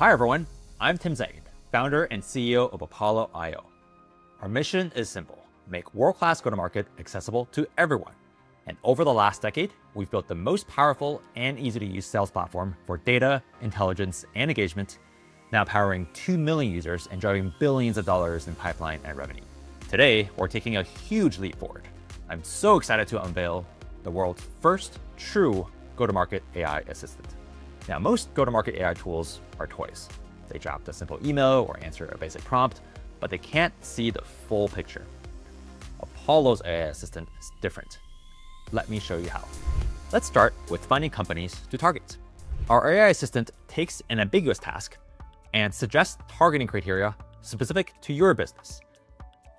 Hi everyone, I'm Tim Zheng, founder and CEO of Apollo IO. Our mission is simple make world class go to market accessible to everyone. And over the last decade, we've built the most powerful and easy to use sales platform for data, intelligence, and engagement, now powering 2 million users and driving billions of dollars in pipeline and revenue. Today, we're taking a huge leap forward. I'm so excited to unveil the world's first true go to market AI assistant. Now, most go to market AI tools are toys. They draft a simple email or answer a basic prompt, but they can't see the full picture. Apollo's AI assistant is different. Let me show you how. Let's start with finding companies to target. Our AI assistant takes an ambiguous task and suggests targeting criteria specific to your business.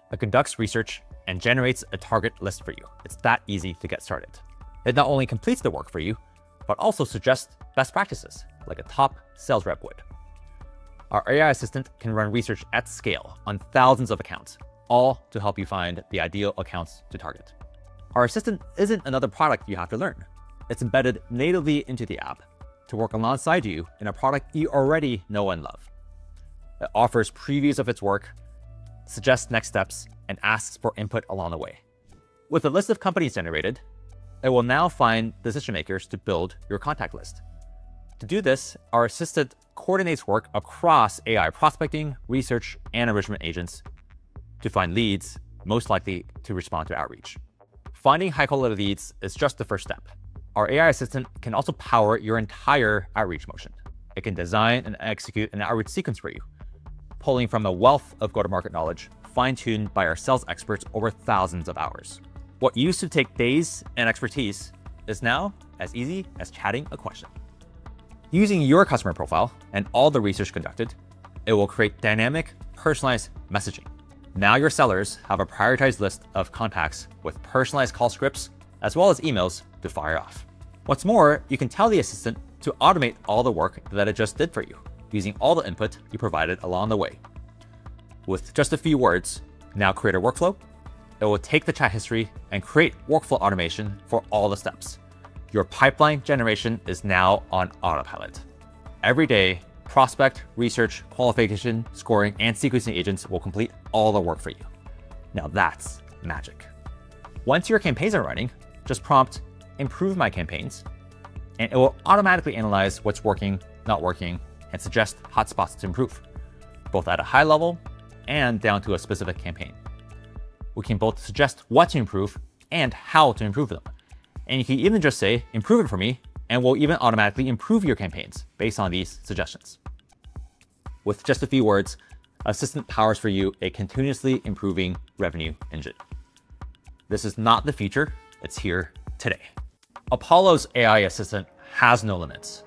It conducts research and generates a target list for you. It's that easy to get started. It not only completes the work for you, but also suggests best practices like a top sales rep would. Our AI assistant can run research at scale on thousands of accounts, all to help you find the ideal accounts to target. Our assistant isn't another product you have to learn. It's embedded natively into the app to work alongside you in a product you already know and love. It offers previews of its work, suggests next steps, and asks for input along the way. With a list of companies generated, it will now find decision makers to build your contact list. To do this, our assistant coordinates work across AI prospecting, research, and enrichment agents to find leads most likely to respond to outreach. Finding high quality leads is just the first step. Our AI assistant can also power your entire outreach motion. It can design and execute an outreach sequence for you, pulling from a wealth of go to market knowledge fine tuned by our sales experts over thousands of hours. What used to take days and expertise is now as easy as chatting a question. Using your customer profile and all the research conducted, it will create dynamic, personalized messaging. Now your sellers have a prioritized list of contacts with personalized call scripts as well as emails to fire off. What's more, you can tell the assistant to automate all the work that it just did for you, using all the input you provided along the way. With just a few words, now create a workflow. It will take the chat history and create workflow automation for all the steps. Your pipeline generation is now on autopilot. Every day, prospect, research, qualification, scoring, and sequencing agents will complete all the work for you. Now that's magic. Once your campaigns are running, just prompt improve my campaigns, and it will automatically analyze what's working, not working, and suggest hotspots to improve, both at a high level and down to a specific campaign. We can both suggest what to improve and how to improve them. And you can even just say, improve it for me, and we'll even automatically improve your campaigns based on these suggestions. With just a few words, Assistant powers for you a continuously improving revenue engine. This is not the future, it's here today. Apollo's AI assistant has no limits.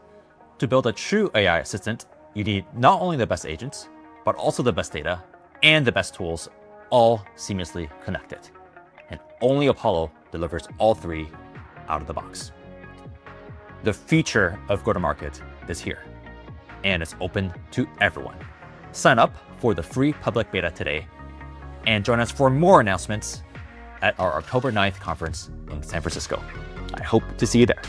To build a true AI assistant, you need not only the best agents, but also the best data and the best tools, all seamlessly connected. And only Apollo delivers all three out of the box. The future of go-to-market is here, and it's open to everyone. Sign up for the free public beta today and join us for more announcements at our October 9th conference in San Francisco. I hope to see you there.